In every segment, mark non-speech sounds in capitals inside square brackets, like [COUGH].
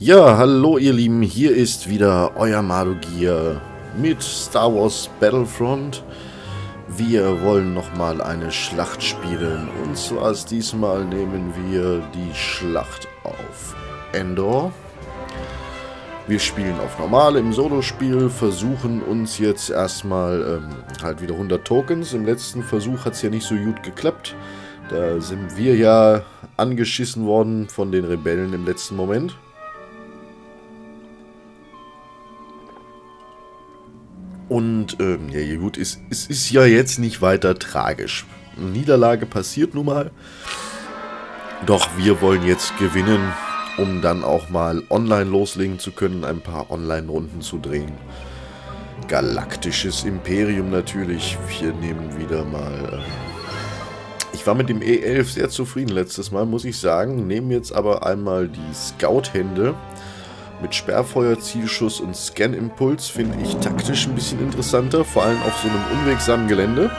Ja, hallo ihr Lieben, hier ist wieder euer Madogier mit Star Wars Battlefront. Wir wollen nochmal eine Schlacht spielen und zwar ist diesmal nehmen wir die Schlacht auf Endor. Wir spielen auf normal im Solo-Spiel, versuchen uns jetzt erstmal ähm, halt wieder 100 Tokens. Im letzten Versuch hat es ja nicht so gut geklappt. Da sind wir ja angeschissen worden von den Rebellen im letzten Moment. Und ähm, ja, gut, es, es ist ja jetzt nicht weiter tragisch. Eine Niederlage passiert nun mal. Doch wir wollen jetzt gewinnen, um dann auch mal online loslegen zu können, ein paar Online-Runden zu drehen. Galaktisches Imperium natürlich. Wir nehmen wieder mal... Äh ich war mit dem E11 sehr zufrieden letztes Mal, muss ich sagen. Nehmen jetzt aber einmal die Scout-Hände. Mit Sperrfeuer, Zielschuss und Scan-Impuls finde ich taktisch ein bisschen interessanter, vor allem auf so einem unwegsamen Gelände.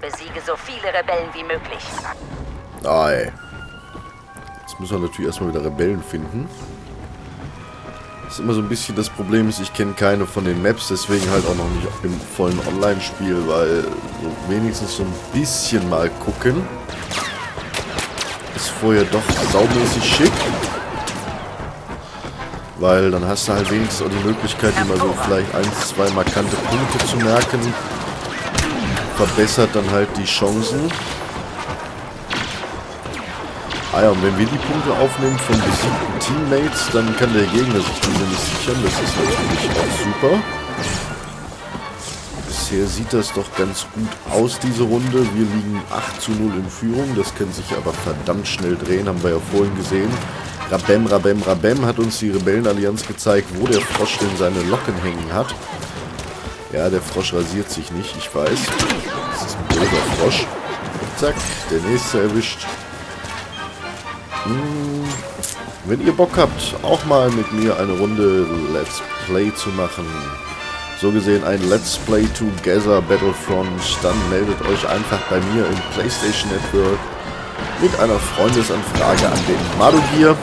Besiege so viele Rebellen wie möglich. Ei. Jetzt müssen wir natürlich erstmal wieder Rebellen finden. Ist immer so ein bisschen das Problem ist, ich kenne keine von den Maps, deswegen halt auch noch nicht im vollen Online-Spiel, weil so wenigstens so ein bisschen mal gucken. Ist vorher doch saumäßig schick. Weil dann hast du halt wenigstens auch die Möglichkeit, immer so vielleicht ein, zwei markante Punkte zu merken. Verbessert dann halt die Chancen. Ah ja, und wenn wir die Punkte aufnehmen von besiegten Teammates, dann kann der Gegner sich diese nicht sichern. Das ist natürlich auch super. Bisher sieht das doch ganz gut aus, diese Runde. Wir liegen 8 zu 0 in Führung. Das kann sich aber verdammt schnell drehen, haben wir ja vorhin gesehen. Rabem, Rabem, Rabem hat uns die Rebellenallianz gezeigt, wo der Frosch denn seine Locken hängen hat. Ja, der Frosch rasiert sich nicht, ich weiß. Das ist ein blöder Frosch. Zack, der nächste erwischt. Hm, wenn ihr Bock habt, auch mal mit mir eine Runde Let's Play zu machen, so gesehen ein Let's Play Together Battlefront, dann meldet euch einfach bei mir im PlayStation Network mit einer Freundesanfrage an den Madogier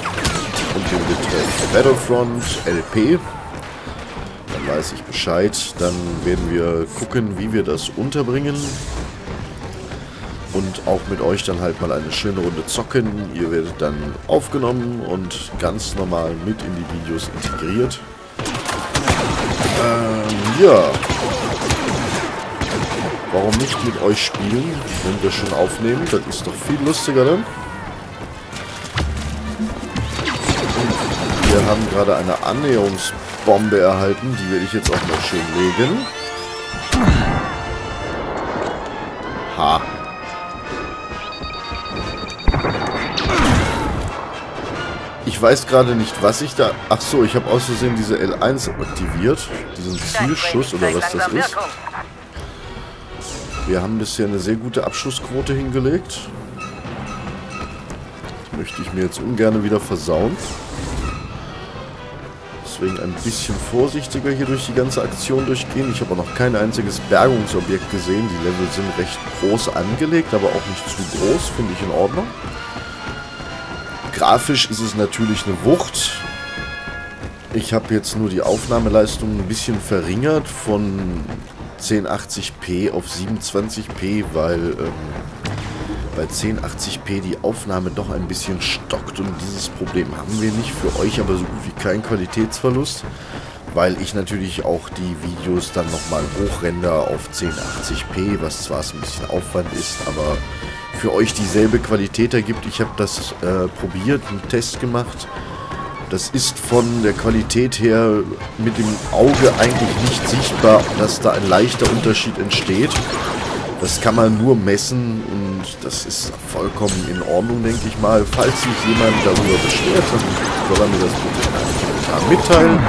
und dem Betreff Battlefront LP. Dann weiß ich Bescheid. Dann werden wir gucken, wie wir das unterbringen und auch mit euch dann halt mal eine schöne Runde zocken. Ihr werdet dann aufgenommen und ganz normal mit in die Videos integriert. Ähm, ja. Warum nicht mit euch spielen, wenn wir schon aufnehmen? Das ist doch viel lustiger, ne? Wir haben gerade eine Annäherungsbombe erhalten. Die werde ich jetzt auch mal schön legen. Ha. Weiß gerade nicht, was ich da... Ach so, ich habe aus Versehen diese L1 aktiviert. Diesen Zielschuss oder was das ist. Wir haben bisher eine sehr gute Abschussquote hingelegt. Das möchte ich mir jetzt ungern wieder versauen. Deswegen ein bisschen vorsichtiger hier durch die ganze Aktion durchgehen. Ich habe auch noch kein einziges Bergungsobjekt gesehen. Die Level sind recht groß angelegt, aber auch nicht zu groß. Finde ich in Ordnung. Grafisch ist es natürlich eine Wucht. Ich habe jetzt nur die Aufnahmeleistung ein bisschen verringert von 1080p auf 27p, weil ähm, bei 1080p die Aufnahme doch ein bisschen stockt und dieses Problem haben wir nicht. Für euch aber so gut wie kein Qualitätsverlust, weil ich natürlich auch die Videos dann nochmal hochrender auf 1080p, was zwar ein bisschen Aufwand ist, aber für euch dieselbe Qualität ergibt. Ich habe das äh, probiert, einen Test gemacht. Das ist von der Qualität her mit dem Auge eigentlich nicht sichtbar, dass da ein leichter Unterschied entsteht. Das kann man nur messen und das ist vollkommen in Ordnung, denke ich mal. Falls sich jemand darüber beschwert, dann soll er mir das bitte mitteilen.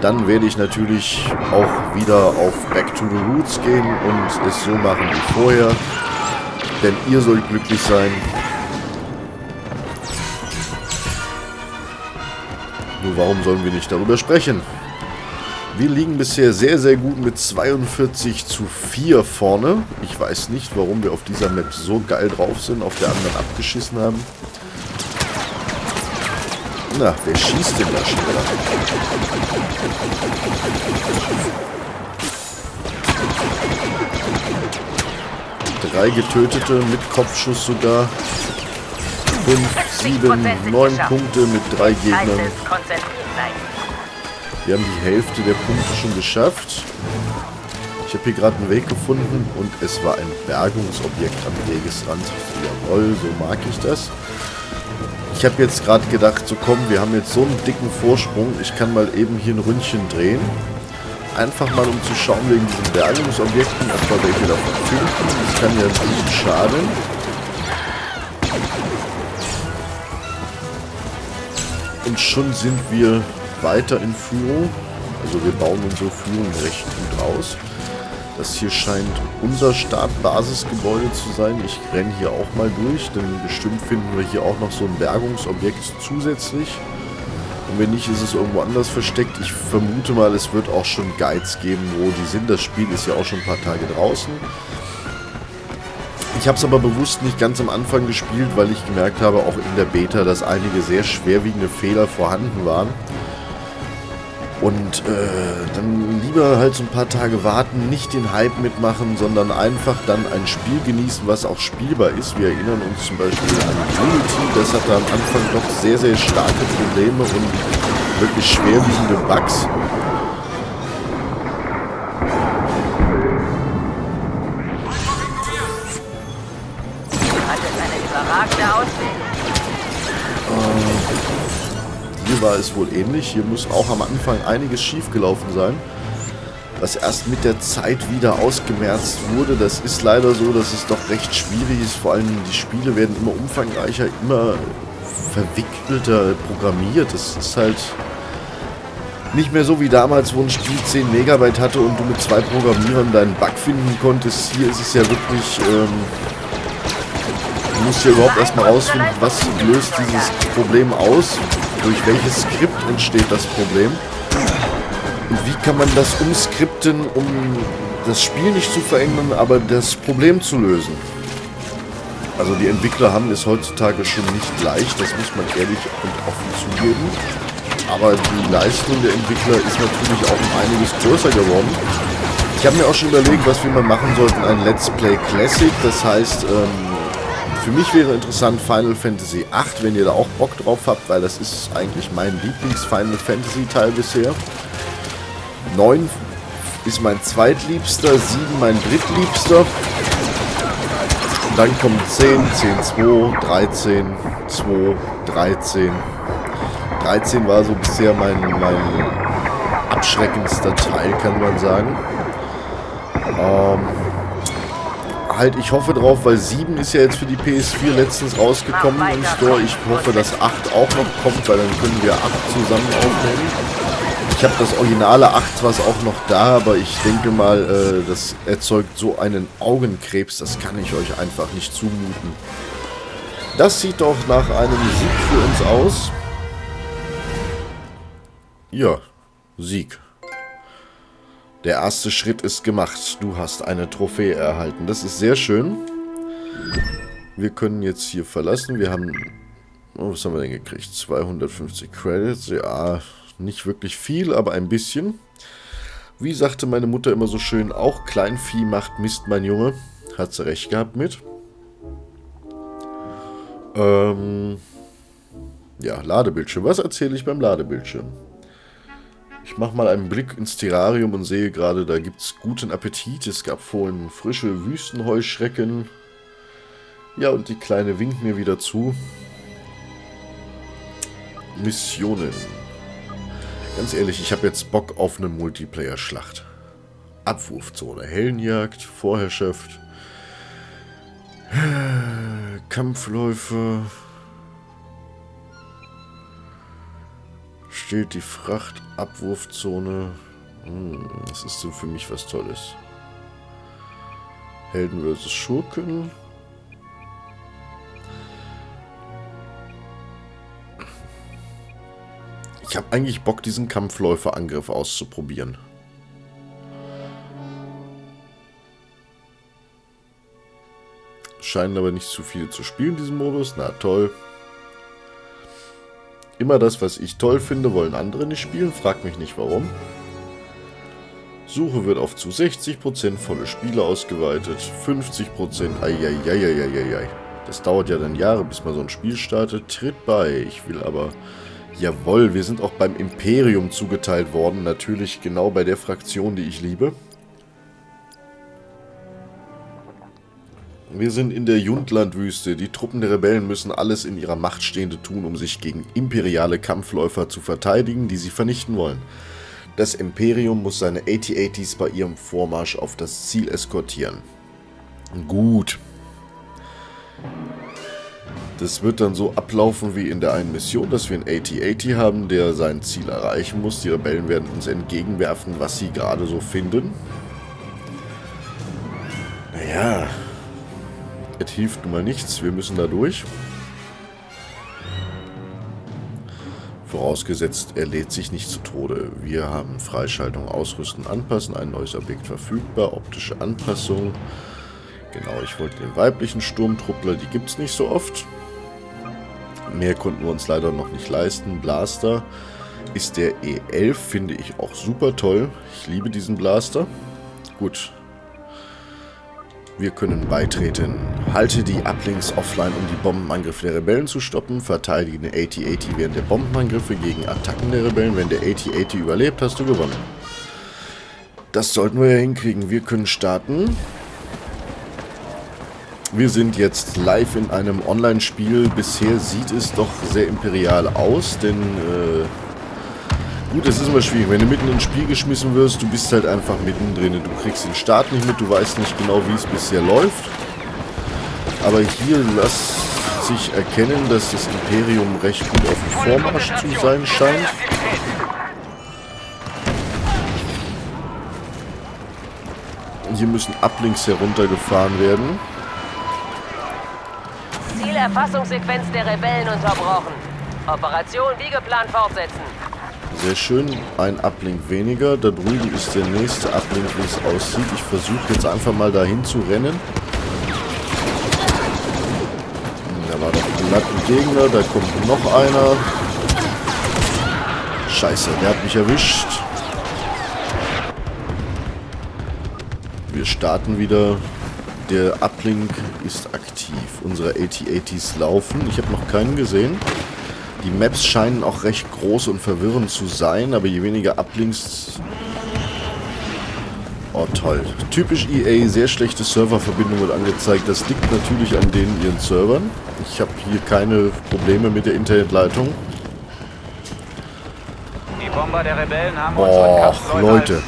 Dann werde ich natürlich auch wieder auf Back to the Roots gehen und es so machen wie vorher. Denn ihr sollt glücklich sein. Nur warum sollen wir nicht darüber sprechen? Wir liegen bisher sehr, sehr gut mit 42 zu 4 vorne. Ich weiß nicht, warum wir auf dieser Map so geil drauf sind, auf der anderen abgeschissen haben. Na, wer schießt denn da schneller? Drei Getötete mit Kopfschuss sogar. Fünf, sieben, neun Punkte mit drei Gegnern. Wir haben die Hälfte der Punkte schon geschafft. Ich habe hier gerade einen Weg gefunden und es war ein Bergungsobjekt am Wegesrand. Jawohl, so mag ich das. Ich habe jetzt gerade gedacht, so komm, wir haben jetzt so einen dicken Vorsprung, ich kann mal eben hier ein Ründchen drehen. Einfach mal, um zu schauen wegen diesen Bergungsobjekten, ob wir welche davon finden. Das kann ja nicht schaden. Und schon sind wir weiter in Führung. Also wir bauen unsere Führung recht gut aus. Das hier scheint unser Startbasisgebäude zu sein. Ich renne hier auch mal durch, denn bestimmt finden wir hier auch noch so ein Bergungsobjekt zusätzlich. Und wenn nicht, ist es irgendwo anders versteckt. Ich vermute mal, es wird auch schon Guides geben, wo die sind. Das Spiel ist ja auch schon ein paar Tage draußen. Ich habe es aber bewusst nicht ganz am Anfang gespielt, weil ich gemerkt habe, auch in der Beta, dass einige sehr schwerwiegende Fehler vorhanden waren. Und äh, dann lieber halt so ein paar Tage warten, nicht den Hype mitmachen, sondern einfach dann ein Spiel genießen, was auch spielbar ist. Wir erinnern uns zum Beispiel an Unity, das hatte am Anfang doch sehr, sehr starke Probleme und wirklich schwerwiegende Bugs. War es wohl ähnlich. Hier muss auch am Anfang einiges schiefgelaufen sein, was erst mit der Zeit wieder ausgemerzt wurde. Das ist leider so, dass es doch recht schwierig ist. Vor allem die Spiele werden immer umfangreicher, immer verwickelter programmiert. Das ist halt nicht mehr so wie damals, wo ein Spiel 10 Megabyte hatte und du mit zwei Programmierern deinen Bug finden konntest. Hier ist es ja wirklich... Ähm, du musst ja überhaupt erstmal rausfinden, was löst dieses Problem aus, durch welches Skript entsteht das Problem? Und wie kann man das umskripten, um das Spiel nicht zu verändern, aber das Problem zu lösen? Also die Entwickler haben es heutzutage schon nicht leicht, das muss man ehrlich und offen zugeben. Aber die Leistung der Entwickler ist natürlich auch um einiges größer geworden. Ich habe mir auch schon überlegt, was wir mal machen sollten, ein Let's Play Classic. Das heißt, ähm, für mich wäre interessant Final Fantasy 8, wenn ihr da auch Bock drauf habt, weil das ist eigentlich mein Lieblings-Final Fantasy Teil bisher. 9 ist mein zweitliebster, 7 mein drittliebster. Dann kommt 10, 10, 2, 13, 2, 13. 13 war so bisher mein, mein abschreckendster Teil, kann man sagen. Ähm, halt, ich hoffe drauf, weil 7 ist ja jetzt für die PS4 letztens rausgekommen im Store. Ich hoffe, dass 8 auch noch kommt, weil dann können wir 8 zusammen aufnehmen. Ich habe das originale 8 zwar auch noch da, aber ich denke mal, äh, das erzeugt so einen Augenkrebs, das kann ich euch einfach nicht zumuten. Das sieht doch nach einem Sieg für uns aus. Ja, Sieg. Der erste Schritt ist gemacht. Du hast eine Trophäe erhalten. Das ist sehr schön. Wir können jetzt hier verlassen. Wir haben... Oh, was haben wir denn gekriegt? 250 Credits. Ja, nicht wirklich viel, aber ein bisschen. Wie sagte meine Mutter immer so schön, auch Kleinvieh macht Mist, mein Junge. Hat sie recht gehabt mit. Ähm... Ja, Ladebildschirm. Was erzähle ich beim Ladebildschirm? Ich mache mal einen Blick ins Terrarium und sehe gerade, da gibt es guten Appetit. Es gab vorhin frische Wüstenheuschrecken. Ja, und die Kleine winkt mir wieder zu. Missionen. Ganz ehrlich, ich habe jetzt Bock auf eine Multiplayer-Schlacht. Abwurfzone, Hellenjagd, Vorherrschaft, [SIGHS] Kampfläufe, steht die Frachtabwurfzone. Hm, das ist für mich was Tolles. Helden versus Schurken. Ich habe eigentlich Bock, diesen Kampfläuferangriff auszuprobieren. Scheinen aber nicht zu viele zu spielen, diesen Modus. Na toll. Immer das, was ich toll finde, wollen andere nicht spielen. Frag mich nicht warum. Suche wird auf zu 60% volle Spiele ausgeweitet. 50% Eieieiei. Das dauert ja dann Jahre, bis man so ein Spiel startet. Tritt bei. Ich will aber... Jawohl, wir sind auch beim Imperium zugeteilt worden. Natürlich genau bei der Fraktion, die ich liebe. Wir sind in der Jundlandwüste. Die Truppen der Rebellen müssen alles in ihrer Macht Stehende tun, um sich gegen imperiale Kampfläufer zu verteidigen, die sie vernichten wollen. Das Imperium muss seine AT-ATs bei ihrem Vormarsch auf das Ziel eskortieren. Gut. Das wird dann so ablaufen wie in der einen Mission, dass wir einen AT-AT haben, der sein Ziel erreichen muss. Die Rebellen werden uns entgegenwerfen, was sie gerade so finden. Naja, es hilft nun mal nichts, wir müssen da durch. Vorausgesetzt, er lädt sich nicht zu Tode. Wir haben Freischaltung, Ausrüsten, Anpassen, ein neues Objekt verfügbar, optische Anpassung. Genau, ich wollte den weiblichen Sturmtruppler, die gibt es nicht so oft. Mehr konnten wir uns leider noch nicht leisten. Blaster ist der E11, finde ich auch super toll. Ich liebe diesen Blaster. Gut, wir können beitreten. Halte die Uplinks offline, um die Bombenangriffe der Rebellen zu stoppen. Verteidige den AT-AT während der Bombenangriffe gegen Attacken der Rebellen. Wenn der AT-AT überlebt, hast du gewonnen. Das sollten wir ja hinkriegen. Wir können starten. Wir sind jetzt live in einem Online-Spiel. Bisher sieht es doch sehr imperial aus, denn... Äh, Gut, das ist immer schwierig. Wenn du mitten ins Spiel geschmissen wirst, du bist halt einfach mittendrin. Du kriegst den Start nicht mit, du weißt nicht genau, wie es bisher läuft. Aber hier lässt sich erkennen, dass das Imperium recht gut auf dem Vormarsch zu sein scheint. Hier müssen Ablinks heruntergefahren werden. Zielerfassungssequenz der Rebellen unterbrochen. Operation wie geplant fortsetzen. Sehr schön, ein Uplink weniger. Da drüben ist der nächste Uplink, wie es aussieht. Ich versuche jetzt einfach mal dahin zu rennen. Da war doch ein Lattengegner, da kommt noch einer. Scheiße, der hat mich erwischt. Wir starten wieder. Der Uplink ist aktiv. Unsere AT-ATs laufen. Ich habe noch keinen gesehen. Die Maps scheinen auch recht groß und verwirrend zu sein, aber je weniger Uplinks... Oh, toll. Typisch EA, sehr schlechte Serververbindung wird angezeigt. Das liegt natürlich an denen ihren Servern. Ich habe hier keine Probleme mit der Internetleitung. Die Bomber der Rebellen haben Och, Leute.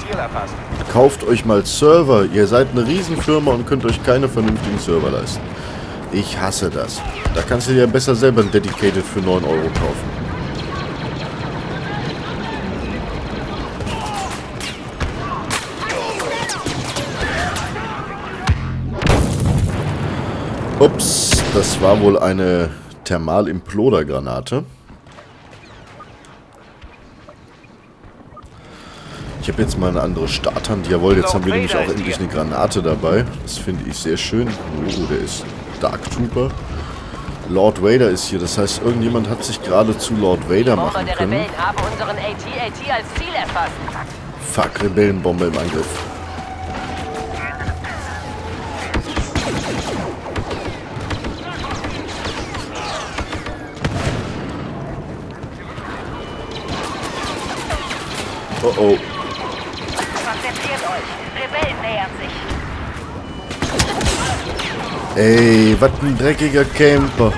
Kauft euch mal Server. Ihr seid eine Riesenfirma und könnt euch keine vernünftigen Server leisten. Ich hasse das. Da kannst du dir besser selber ein Dedicated für 9 Euro kaufen. Ups, das war wohl eine Thermal-Imploder-Granate. Ich habe jetzt mal eine andere Starthand. Jawohl, jetzt haben wir nämlich auch endlich eine Granate dabei. Das finde ich sehr schön. Oh, der ist Dark Trooper. Lord Vader ist hier. Das heißt, irgendjemand hat sich gerade zu Lord Vader machen können. Fuck, Rebellenbombe im Angriff. Oh oh. Konzentriert euch. Rebellen nähern sich. Ey, was ein dreckiger Camper.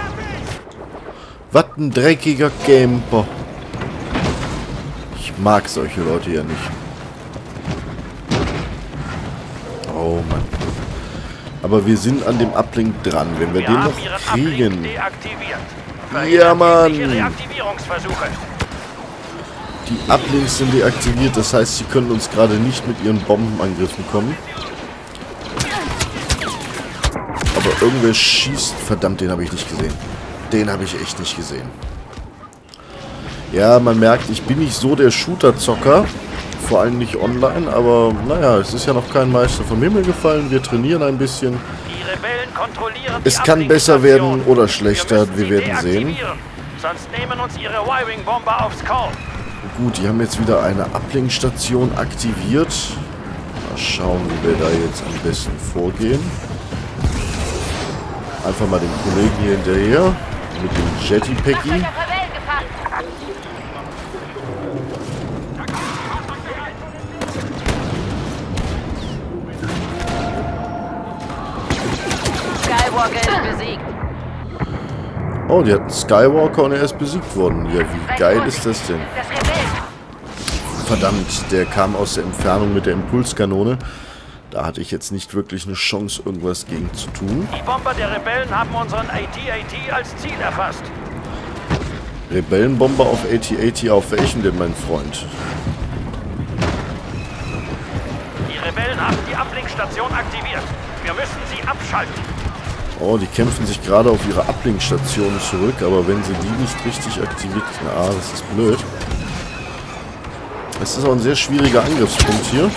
Was ein dreckiger Camper. Ich mag solche Leute ja nicht. Oh Mann. Aber wir sind an dem Uplink dran. Wenn wir, wir den noch kriegen. Ja, Mann. Die Uplinks sind deaktiviert. Das heißt, sie können uns gerade nicht mit ihren Bombenangriffen kommen. Aber irgendwer schießt... Verdammt, den habe ich nicht gesehen. Den habe ich echt nicht gesehen. Ja, man merkt, ich bin nicht so der Shooter-Zocker. Vor allem nicht online, aber naja, es ist ja noch kein Meister vom Himmel gefallen. Wir trainieren ein bisschen. Die Rebellen kontrollieren die Es kann besser werden oder schlechter, wir sie werden sehen. Gut, die haben jetzt wieder eine Ablinkstation aktiviert. Mal schauen, wie wir da jetzt am besten vorgehen. Einfach mal dem Kollegen hier hinterher. Mit dem Jetty Packy. Oh, die hatten Skywalker und er ist besiegt worden. Ja, wie geil ist das denn? Verdammt, der kam aus der Entfernung mit der Impulskanone. Da hatte ich jetzt nicht wirklich eine Chance, irgendwas gegen zu tun. Die Bomber der Rebellen haben unseren AT-AT als Ziel erfasst. Rebellenbomber auf AT-AT, auf welchen denn, mein Freund? Die Rebellen haben die Ablinkstation aktiviert. Wir müssen sie abschalten. Oh, die kämpfen sich gerade auf ihre Ablinkstationen zurück, aber wenn sie die nicht richtig aktiviert... Ah, das ist blöd. Es ist auch ein sehr schwieriger Angriffspunkt hier.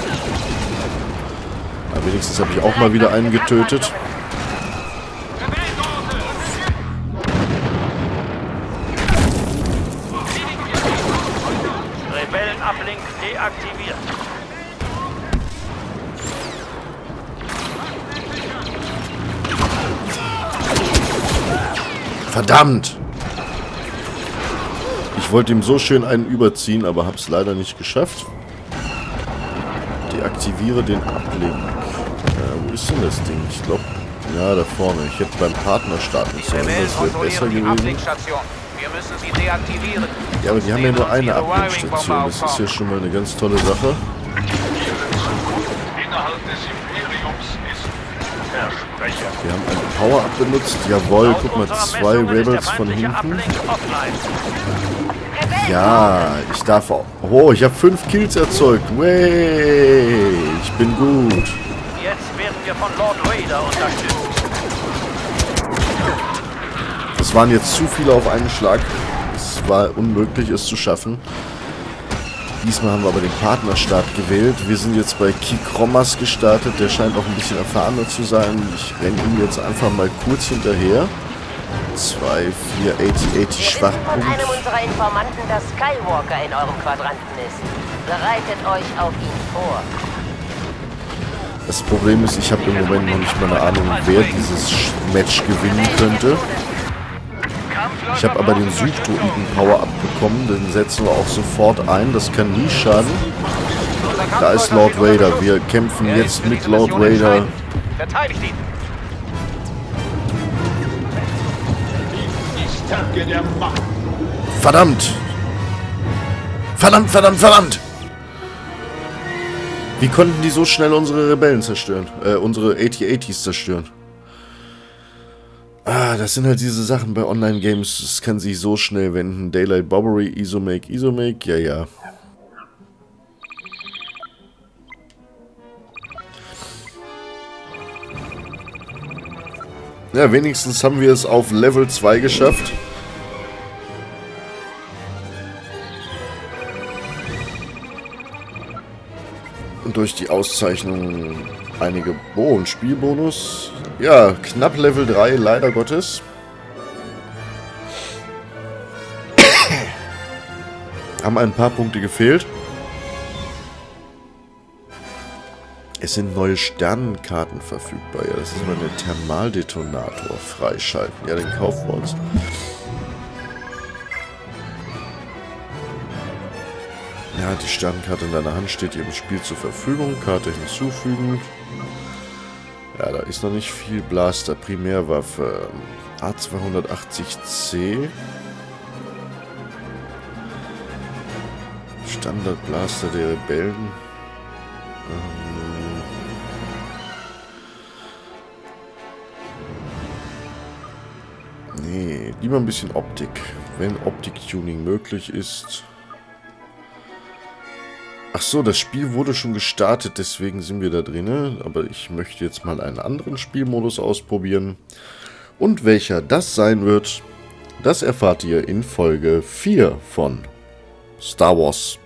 Aber wenigstens habe ich auch mal wieder einen getötet. Rebellenablink deaktiviert. Verdammt! Ich wollte ihm so schön einen überziehen, aber habe es leider nicht geschafft. Deaktiviere den Ablink. Ist denn das Ding? Ich glaube, ja, da vorne. Ich hätte beim Partner starten sollen. Das wäre besser gewesen. Ja, aber die haben ja nur eine Ihre Ablinkstation. Das ist ja schon mal eine ganz tolle Sache. Wir haben einen Power-Up benutzt. Jawohl, guck mal, zwei Rebels von hinten. Ja, ich darf auch... Oh, ich habe fünf Kills erzeugt. Way, ich bin gut. Von Lord Vader unterstützt. Das waren jetzt zu viele auf einen Schlag. Es war unmöglich, es zu schaffen. Diesmal haben wir aber den Partnerstart gewählt. Wir sind jetzt bei Kikromas gestartet. Der scheint auch ein bisschen erfahrener zu sein. Ich renne ihm jetzt einfach mal kurz hinterher. 2, 4, 80, 80 Wir wissen von Schwachpunkt. einem unserer Informanten, dass Skywalker in eurem Quadranten ist. Bereitet euch auf ihn vor. Das Problem ist, ich habe im Moment noch nicht mal eine Ahnung, wer dieses Match gewinnen könnte. Ich habe aber den Suchdruiden Power abbekommen, den setzen wir auch sofort ein, das kann nie schaden. Da ist Lord Vader, wir kämpfen jetzt mit Lord Vader. Verteidigt ihn. Verdammt! Verdammt, verdammt, verdammt! Wie konnten die so schnell unsere Rebellen zerstören? Äh, unsere AT-ATs zerstören? Ah, das sind halt diese Sachen bei Online-Games. Es kann sich so schnell wenden. Daylight Bobbery, Isomake, Isomake, ja, ja. Ja, wenigstens haben wir es auf Level 2 geschafft. Durch die Auszeichnung einige... Oh, ein Spielbonus. Ja, knapp Level 3, leider Gottes. [COUGHS] Haben ein paar Punkte gefehlt. Es sind neue Sternenkarten verfügbar. Ja, das ist mal ein Thermaldetonator freischalten. Ja, den kaufen wir uns. Ja, die Sternenkarte in deiner Hand steht im Spiel zur Verfügung. Karte hinzufügen. Ja, da ist noch nicht viel. Blaster, Primärwaffe. A280C. Standardblaster der Rebellen. Ähm. Nee, lieber ein bisschen Optik. Wenn Optik-Tuning möglich ist. Ach so, das Spiel wurde schon gestartet, deswegen sind wir da drin. Aber ich möchte jetzt mal einen anderen Spielmodus ausprobieren. Und welcher das sein wird, das erfahrt ihr in Folge 4 von Star Wars